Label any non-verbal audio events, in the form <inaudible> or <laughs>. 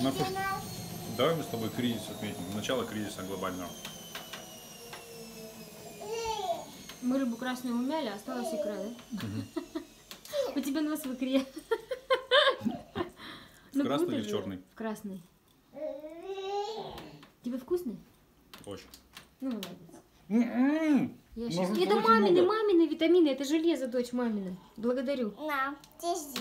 Ну, слушай, давай мы с тобой кризис отметим. Начало кризиса глобального. Мы рыбу красную умяли, а осталась икра, да? <laughs> У тебя нос в икре. <laughs> Ну, красный или черный? В красный. Тебе вкусный? Очень. Ну, молодец. М-м-м! Я Это мамины, мамины витамины, это железо, дочь мамина. Благодарю. На, держи.